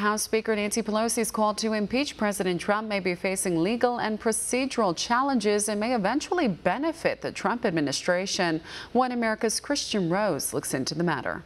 House Speaker Nancy Pelosi's call to impeach President Trump may be facing legal and procedural challenges and may eventually benefit the Trump administration. One America's Kristian Rouz looks into the matter.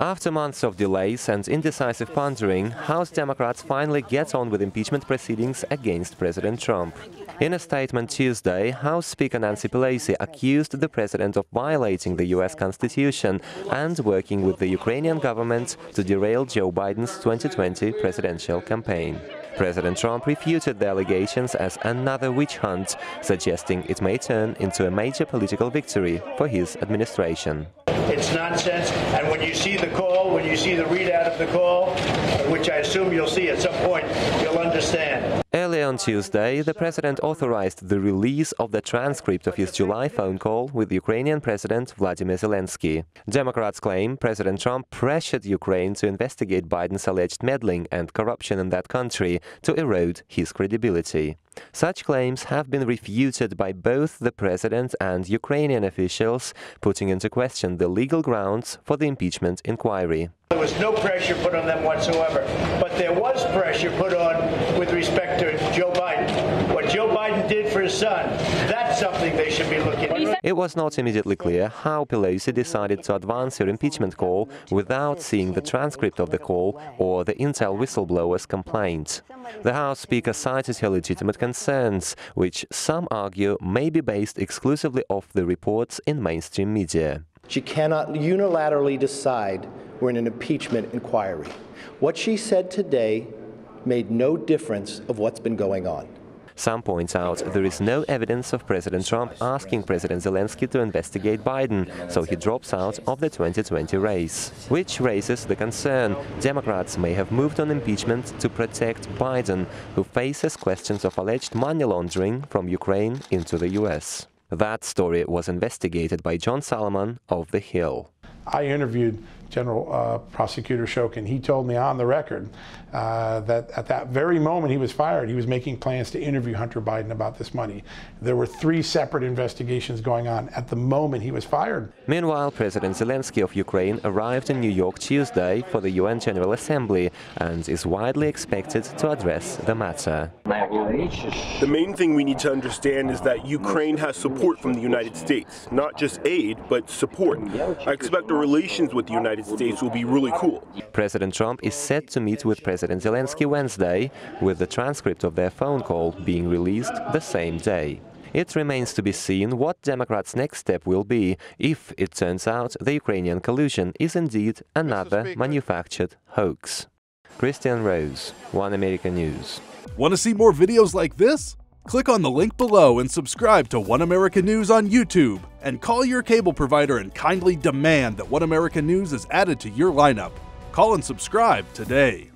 After months of delays and indecisive pondering, House Democrats finally get on with impeachment proceedings against President Trump. In a statement Tuesday, House Speaker Nancy Pelosi accused the president of violating the U.S. Constitution and working with the Ukrainian government to derail Joe Biden's 2020 presidential campaign. President Trump refuted the allegations as another witch hunt, suggesting it may turn into a major political victory for his administration. It's nonsense. And when you see the call, when you see the readout of the call, which I assume you'll see at some point, you'll understand. Early on Tuesday, the president authorized the release of the transcript of his July phone call with Ukrainian President Vladimir Zelensky. Democrats claim President Trump pressured Ukraine to investigate Biden's alleged meddling and corruption in that country to erode his credibility. Such claims have been refuted by both the president and Ukrainian officials, putting into question the legal grounds for the impeachment inquiry. There was no pressure put on them whatsoever, but there was pressure put on with respect to Joe Biden. What Joe Biden did for his son, that's something they should be looking at. It was not immediately clear how Pelosi decided to advance her impeachment call without seeing the transcript of the call or the Intel whistleblower's complaint. The House Speaker cited her legitimate concerns, which some argue may be based exclusively off the reports in mainstream media. She cannot unilaterally decide we're in an impeachment inquiry. What she said today made no difference of what's been going on. Some point out there is no evidence of President Trump asking President Zelensky to investigate Biden, so he drops out of the 2020 race. Which raises the concern Democrats may have moved on impeachment to protect Biden, who faces questions of alleged money laundering from Ukraine into the US. That story was investigated by John Solomon of The Hill. I interviewed General uh, Prosecutor Shokin. He told me on the record uh, that at that very moment he was fired, he was making plans to interview Hunter Biden about this money. There were three separate investigations going on at the moment he was fired. Meanwhile, President Zelensky of Ukraine arrived in New York Tuesday for the UN General Assembly and is widely expected to address the matter. The main thing we need to understand is that Ukraine has support from the United States, not just aid, but support. I expect the relations with the United States will be really cool. President Trump is set to meet with President Zelensky Wednesday, with the transcript of their phone call being released the same day. It remains to be seen what Democrats' next step will be if it turns out the Ukrainian collusion is indeed another manufactured hoax. Kristian Rouz, One America News. Want to see more videos like this? Click on the link below and subscribe to One America News on YouTube. And call your cable provider and kindly demand that One America News is added to your lineup. Call and subscribe today.